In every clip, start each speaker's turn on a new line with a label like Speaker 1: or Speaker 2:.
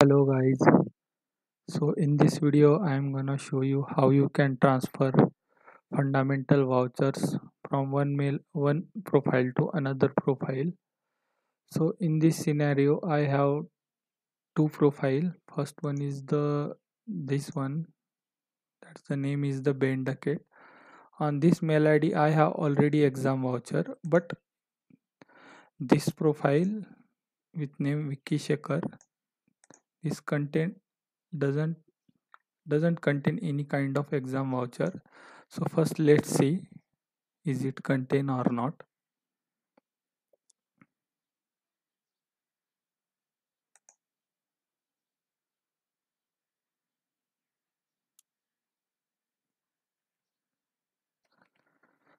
Speaker 1: hello guys. So in this video i am gonna show you how you can transfer fundamental vouchers from one mail one profile to another profile. So in this scenario i have two profile. First one is the this one. That's the name is the ben duckett. On this mail id i have already exam voucher but this profile with name vicky shekhar this content doesn't doesn't contain any kind of exam voucher. So first let's see is it contain or not?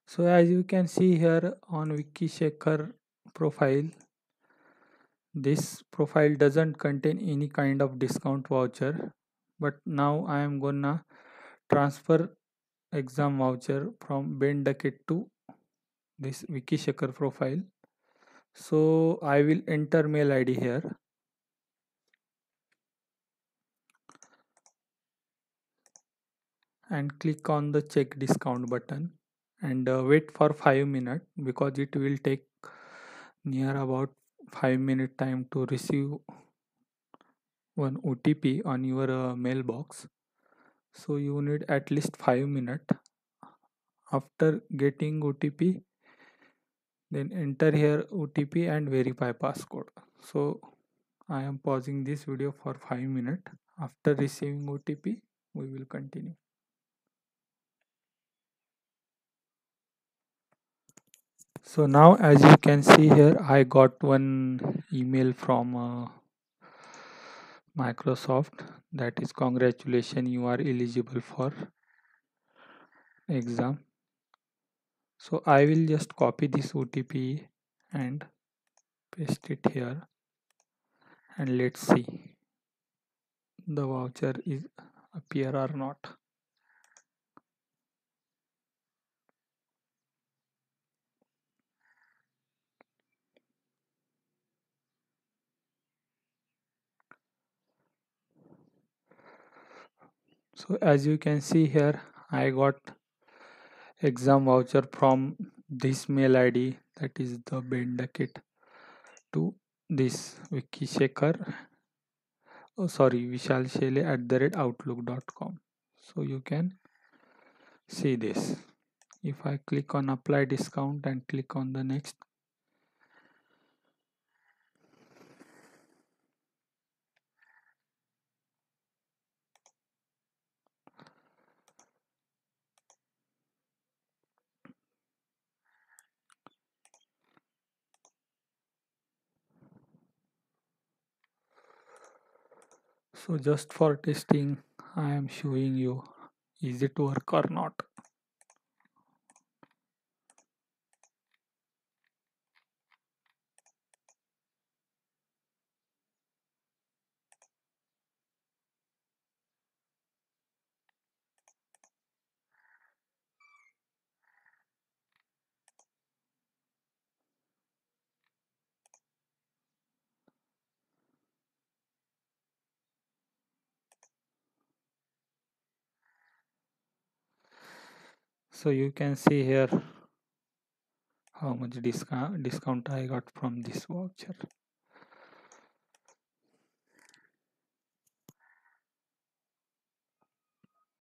Speaker 1: So as you can see here on Vicky Shekhar profile this profile doesn't contain any kind of discount voucher but now I am gonna transfer exam voucher from Ben Duckett to this Vicky Shekhar profile. So I will enter mail ID here. And click on the check discount button and uh, wait for 5 minutes because it will take near about 5 minute time to receive one OTP on your uh, mailbox. So you need at least 5 minutes after getting OTP then enter here OTP and verify passcode. So I am pausing this video for 5 minutes after receiving OTP we will continue so now as you can see here i got one email from uh, microsoft that is congratulations you are eligible for exam. So i will just copy this otp and paste it here. And let's see the voucher is appear or not so as you can see here i got exam voucher from this mail id that is the ben duckett to this vicky shaker oh sorry vishal shele at the rate outlook.com so you can see this. If i click on apply discount and click on the next so just for testing i am showing you is it work or not so you can see here how much discount discount i got from this voucher